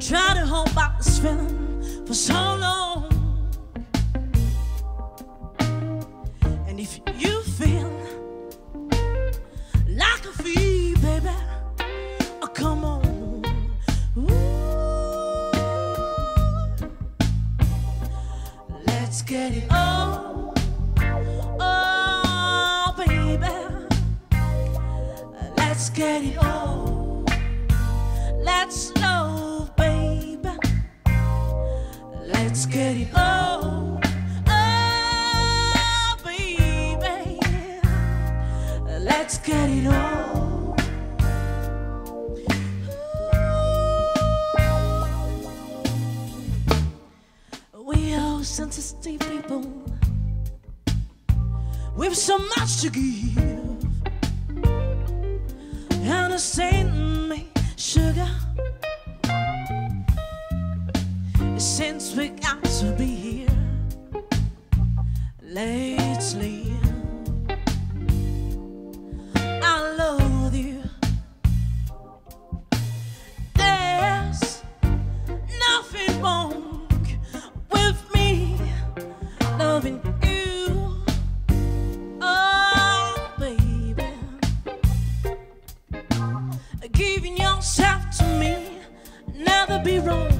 Try to hold back this feeling for so long. And if you feel like a fee, baby, oh, come on. Ooh. Let's get it on. Oh, baby. Let's get it on. Let's Let's get it on. Oh, baby. Let's get it on. Sensitive people with so much to give. Understand me, Since we got to be here lately, I love you. There's nothing wrong with me loving you. Oh, baby giving yourself to me never be wrong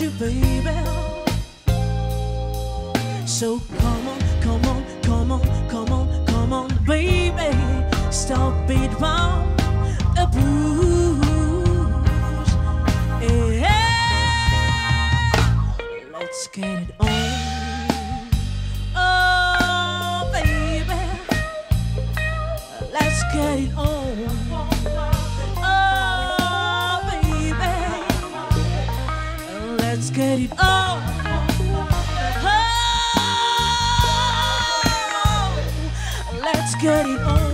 you baby. So come on, come on, come on, come on, come on, baby. Stop it from the blues. Yeah. Let's get it on. Oh, baby. Let's get it on. Let's get it on. Oh, let's get it on.